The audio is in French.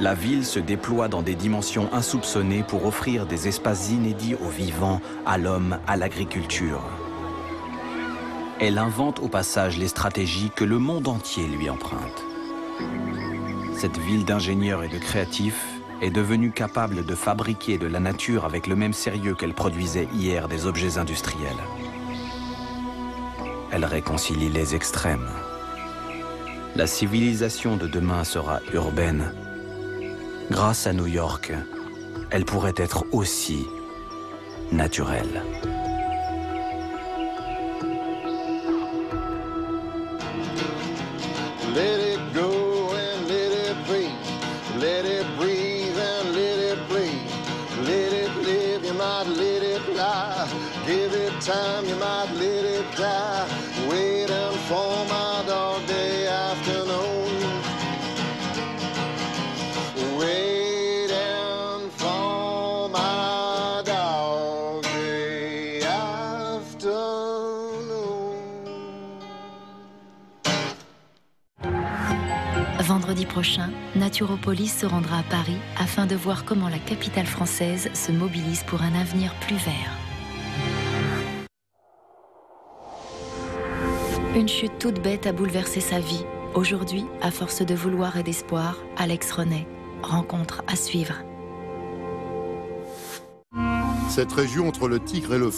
la ville se déploie dans des dimensions insoupçonnées pour offrir des espaces inédits aux vivants, à l'homme, à l'agriculture. Elle invente au passage les stratégies que le monde entier lui emprunte. Cette ville d'ingénieurs et de créatifs est devenue capable de fabriquer de la nature avec le même sérieux qu'elle produisait hier des objets industriels. Elle réconcilie les extrêmes. La civilisation de demain sera urbaine. Grâce à New York, elle pourrait être aussi naturelle. Let it go and let it be. Let it breathe and let it bleed. Let it live, you might let it lie. Give it time, you might let it die. Vendredi prochain, Naturopolis se rendra à Paris afin de voir comment la capitale française se mobilise pour un avenir plus vert. Une chute toute bête a bouleversé sa vie. Aujourd'hui, à force de vouloir et d'espoir, Alex renaît. Rencontre à suivre. Cette région entre le Tigre et le